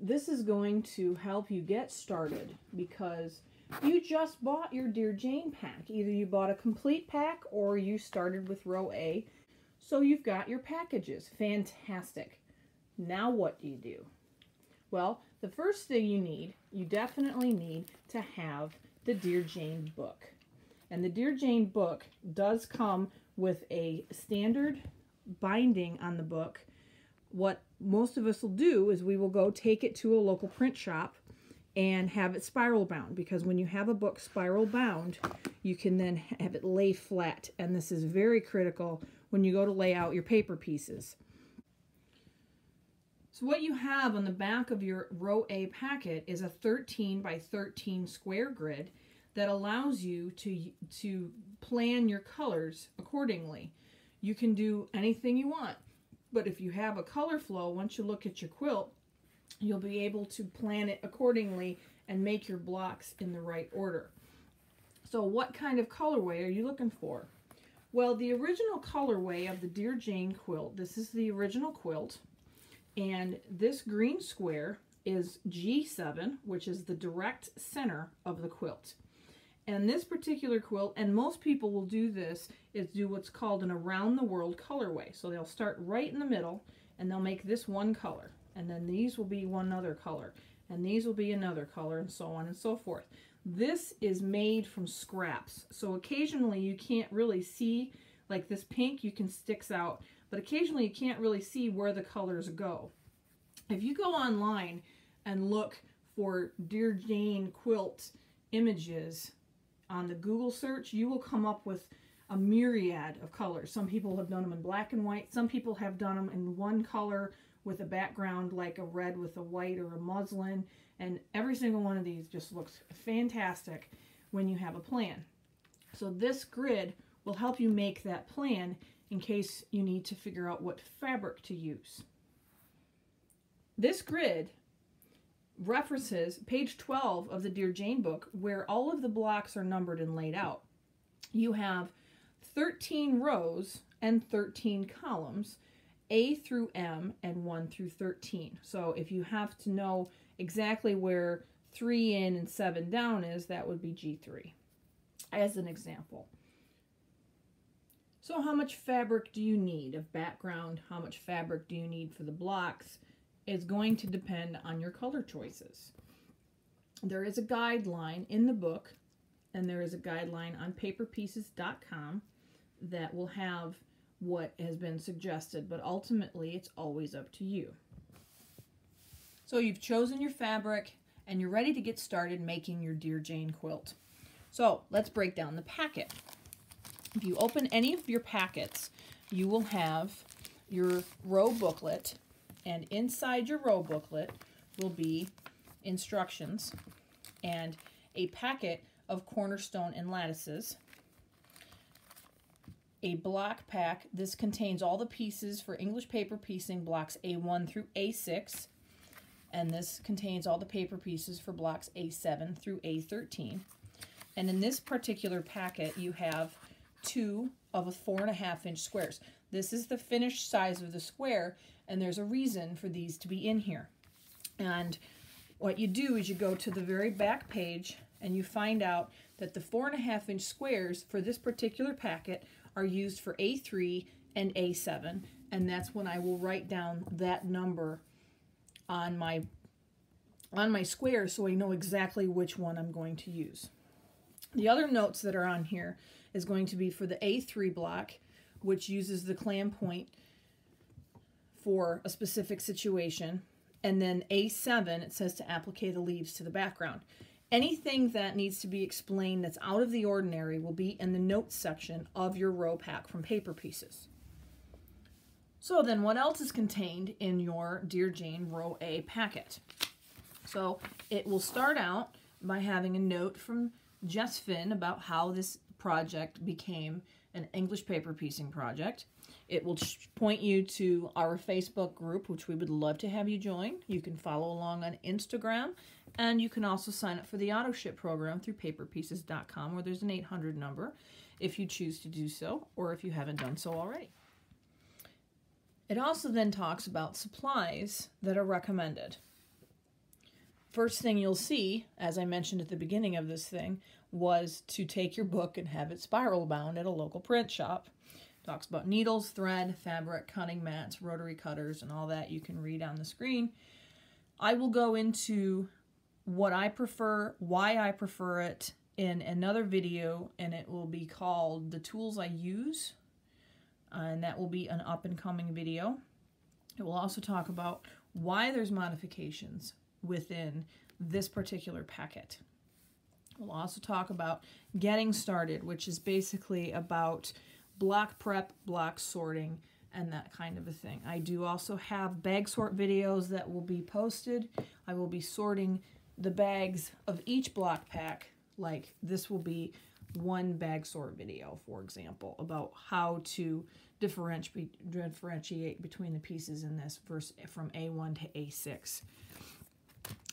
this is going to help you get started because you just bought your Dear Jane pack. Either you bought a complete pack or you started with row A. So you've got your packages. Fantastic. Now what do you do? Well, the first thing you need, you definitely need to have the Dear Jane book. And the Dear Jane book does come with a standard binding on the book. What most of us will do is we will go take it to a local print shop and have it spiral bound because when you have a book spiral bound, you can then have it lay flat. And this is very critical when you go to lay out your paper pieces. So what you have on the back of your row A packet is a 13 by 13 square grid that allows you to, to plan your colors accordingly. You can do anything you want, but if you have a color flow, once you look at your quilt, you'll be able to plan it accordingly and make your blocks in the right order. So what kind of colorway are you looking for? Well, the original colorway of the Dear Jane quilt, this is the original quilt, and this green square is G7, which is the direct center of the quilt. And this particular quilt, and most people will do this, is do what's called an around the world colorway. So they'll start right in the middle and they'll make this one color. And then these will be one other color. And these will be another color and so on and so forth. This is made from scraps. So occasionally you can't really see, like this pink, you can sticks out, but occasionally you can't really see where the colors go. If you go online and look for Dear Jane quilt images on the Google search, you will come up with a myriad of colors. Some people have done them in black and white. Some people have done them in one color with a background like a red with a white or a muslin. And every single one of these just looks fantastic when you have a plan. So this grid will help you make that plan in case you need to figure out what fabric to use. This grid references page 12 of the Dear Jane book where all of the blocks are numbered and laid out. You have 13 rows and 13 columns a through M and 1 through 13. So if you have to know exactly where 3 in and 7 down is, that would be G3 as an example. So how much fabric do you need of background? How much fabric do you need for the blocks? Is going to depend on your color choices. There is a guideline in the book and there is a guideline on paperpieces.com that will have what has been suggested, but ultimately it's always up to you. So you've chosen your fabric and you're ready to get started making your Dear Jane quilt. So let's break down the packet. If you open any of your packets, you will have your row booklet and inside your row booklet will be instructions and a packet of cornerstone and lattices a block pack. This contains all the pieces for English paper piecing blocks A1 through A6. And this contains all the paper pieces for blocks A7 through A13. And in this particular packet, you have two of a four and a half inch squares. This is the finished size of the square, and there's a reason for these to be in here. And what you do is you go to the very back page and you find out that the four and a half inch squares for this particular packet are used for A3 and A7, and that's when I will write down that number on my on my square so I know exactly which one I'm going to use. The other notes that are on here is going to be for the A3 block, which uses the clam point for a specific situation. And then A7, it says to applique the leaves to the background. Anything that needs to be explained that's out of the ordinary will be in the notes section of your row pack from paper pieces. So then what else is contained in your Dear Jane Row A packet? So it will start out by having a note from Jess Finn about how this project became an English paper piecing project. It will point you to our Facebook group, which we would love to have you join. You can follow along on Instagram, and you can also sign up for the auto ship program through paperpieces.com, where there's an 800 number if you choose to do so, or if you haven't done so already. It also then talks about supplies that are recommended. first thing you'll see, as I mentioned at the beginning of this thing, was to take your book and have it spiral bound at a local print shop. Talks about needles, thread, fabric, cutting mats, rotary cutters, and all that you can read on the screen. I will go into what I prefer, why I prefer it in another video, and it will be called The Tools I Use, uh, and that will be an up and coming video. It will also talk about why there's modifications within this particular packet. We'll also talk about getting started, which is basically about block prep, block sorting, and that kind of a thing. I do also have bag sort videos that will be posted. I will be sorting the bags of each block pack. Like this will be one bag sort video, for example, about how to differentiate between the pieces in this verse from A1 to A6.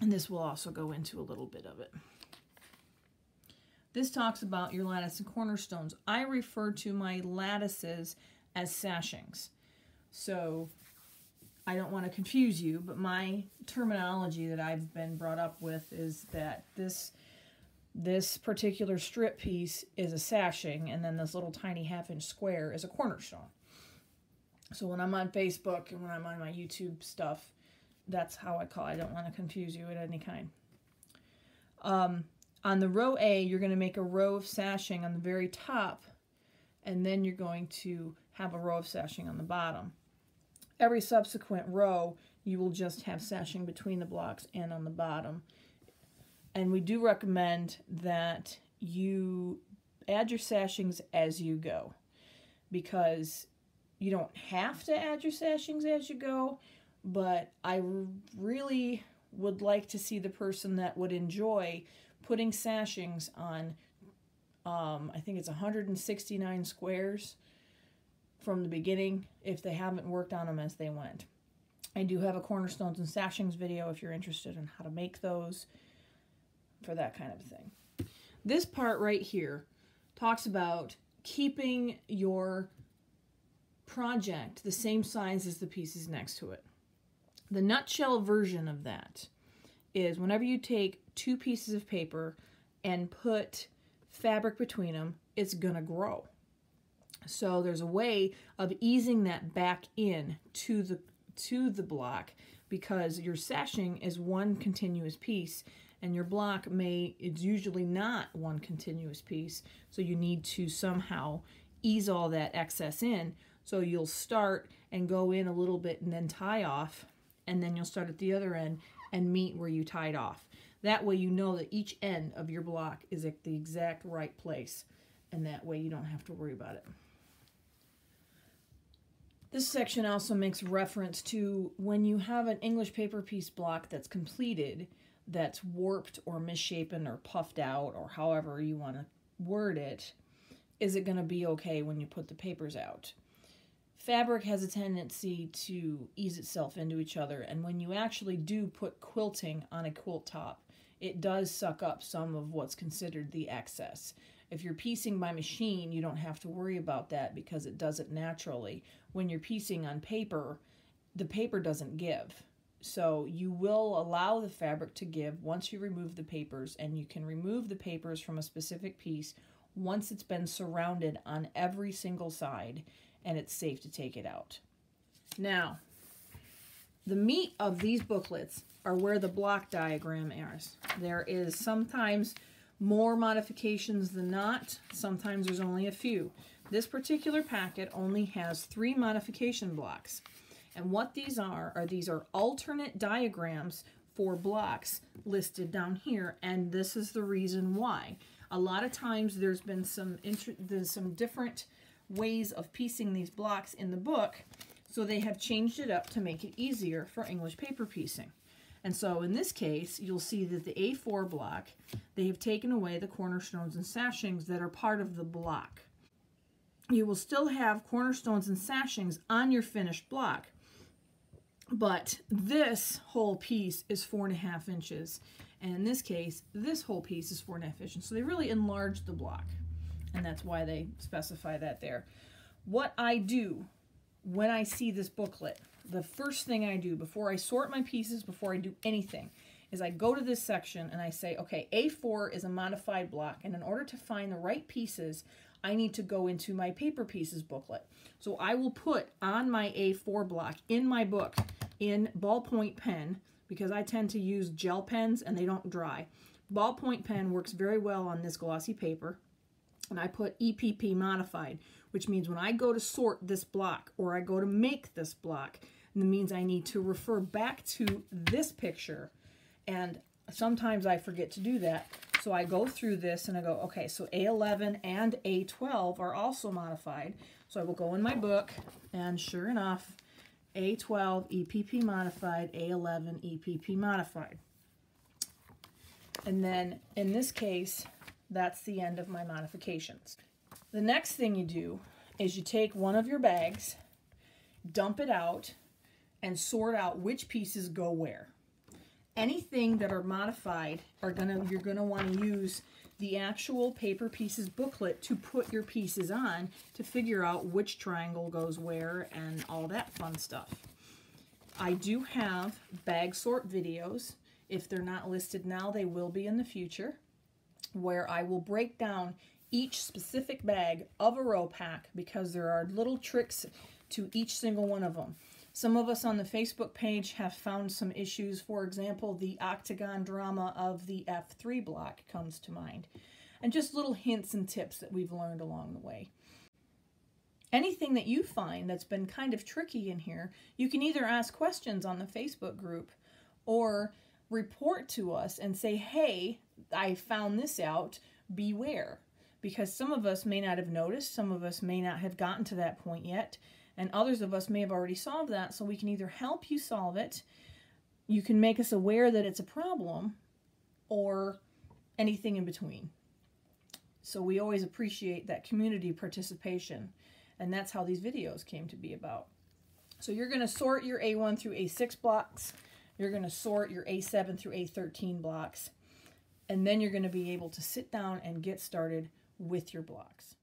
And this will also go into a little bit of it. This talks about your lattice and cornerstones. I refer to my lattices as sashings. So I don't want to confuse you, but my terminology that I've been brought up with is that this this particular strip piece is a sashing, and then this little tiny half inch square is a cornerstone. So when I'm on Facebook and when I'm on my YouTube stuff, that's how I call it. I don't want to confuse you at any kind. Um, on the row A, you're going to make a row of sashing on the very top, and then you're going to have a row of sashing on the bottom. Every subsequent row, you will just have sashing between the blocks and on the bottom. And we do recommend that you add your sashings as you go because you don't have to add your sashings as you go, but I really would like to see the person that would enjoy putting sashings on, um, I think it's 169 squares from the beginning if they haven't worked on them as they went. I do have a cornerstones and sashings video if you're interested in how to make those for that kind of thing. This part right here talks about keeping your project the same size as the pieces next to it. The nutshell version of that is whenever you take two pieces of paper and put fabric between them, it's to grow. So there's a way of easing that back in to the to the block because your sashing is one continuous piece and your block may it's usually not one continuous piece so you need to somehow ease all that excess in so you'll start and go in a little bit and then tie off and then you'll start at the other end and meet where you tied off. That way you know that each end of your block is at the exact right place and that way you don't have to worry about it. This section also makes reference to when you have an English paper piece block that's completed, that's warped or misshapen or puffed out or however you want to word it, is it going to be okay when you put the papers out? Fabric has a tendency to ease itself into each other and when you actually do put quilting on a quilt top it does suck up some of what's considered the excess. If you're piecing by machine you don't have to worry about that because it does it naturally. When you're piecing on paper the paper doesn't give. So you will allow the fabric to give once you remove the papers and you can remove the papers from a specific piece once it's been surrounded on every single side and it's safe to take it out. Now, the meat of these booklets are where the block diagram is. There is sometimes more modifications than not. Sometimes there's only a few. This particular packet only has three modification blocks. And what these are, are these are alternate diagrams for blocks listed down here. And this is the reason why. A lot of times there's been some, there's some different ways of piecing these blocks in the book, so they have changed it up to make it easier for English paper piecing. And so in this case, you'll see that the A4 block, they have taken away the cornerstones and sashings that are part of the block. You will still have cornerstones and sashings on your finished block, but this whole piece is four and a half inches. And in this case, this whole piece is four and a half inches. So they really enlarged the block and that's why they specify that there. What I do when I see this booklet, the first thing I do before I sort my pieces, before I do anything, is I go to this section and I say, okay, A4 is a modified block, and in order to find the right pieces, I need to go into my paper pieces booklet. So I will put on my A4 block in my book in ballpoint pen because I tend to use gel pens and they don't dry. Ballpoint pen works very well on this glossy paper. And I put EPP modified, which means when I go to sort this block or I go to make this block, it means I need to refer back to this picture. And sometimes I forget to do that. So I go through this and I go, okay, so A11 and A12 are also modified. So I will go in my book and sure enough, A12 EPP modified, A11 EPP modified. And then in this case, that's the end of my modifications. The next thing you do is you take one of your bags, dump it out, and sort out which pieces go where. Anything that are modified are gonna you're gonna want to use the actual paper pieces booklet to put your pieces on to figure out which triangle goes where and all that fun stuff. I do have bag sort videos. If they're not listed now, they will be in the future where I will break down each specific bag of a row pack because there are little tricks to each single one of them. Some of us on the Facebook page have found some issues. For example, the octagon drama of the F3 block comes to mind. And just little hints and tips that we've learned along the way. Anything that you find that's been kind of tricky in here, you can either ask questions on the Facebook group or report to us and say, hey, I found this out, beware. Because some of us may not have noticed, some of us may not have gotten to that point yet, and others of us may have already solved that, so we can either help you solve it, you can make us aware that it's a problem, or anything in between. So we always appreciate that community participation, and that's how these videos came to be about. So you're going to sort your A1 through A6 blocks. You're going to sort your A7 through A13 blocks and then you're going to be able to sit down and get started with your blocks.